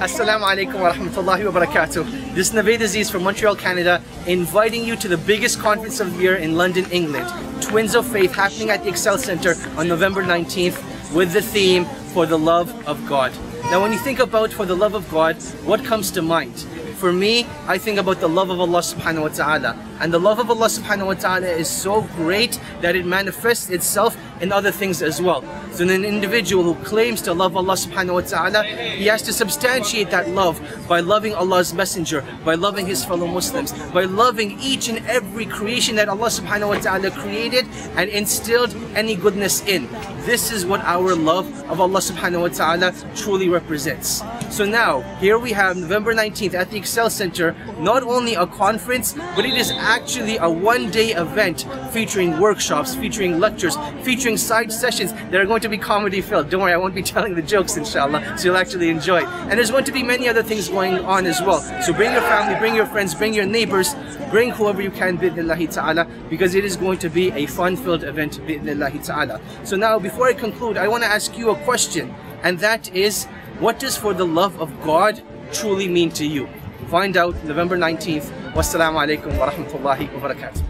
Assalamu alaikum wa rahmatullahi wa barakatuh. This is Navaid Aziz from Montreal, Canada, inviting you to the biggest conference of the year in London, England. Twins of Faith happening at the Excel Center on November 19th with the theme For the Love of God. Now when you think about For the Love of God, what comes to mind? For me, I think about the love of Allah subhanahu wa ta'ala. And the love of Allah subhanahu wa ta'ala is so great that it manifests itself in other things as well. So an individual who claims to love Allah subhanahu wa ta'ala, he has to substantiate that love by loving Allah's messenger, by loving his fellow Muslims, by loving each and every creation that Allah subhanahu wa ta'ala created and instilled any goodness in. This is what our love of Allah subhanahu wa ta'ala truly represents. So now, here we have November 19th at the Excel Center, not only a conference, but it is actually a one-day event featuring workshops, featuring lectures, featuring side sessions that are going to be comedy filled. Don't worry, I won't be telling the jokes inshallah, so you'll actually enjoy it. And there's going to be many other things going on as well. So bring your family, bring your friends, bring your neighbors, bring whoever you can bidnillahi ta'ala, because it is going to be a fun-filled event bidnillahi ta'ala. So now, before I conclude, I want to ask you a question, and that is, what does for the love of God truly mean to you? Find out November 19th. Wassalamu alaikum wa rahmatullahi wa barakatuh.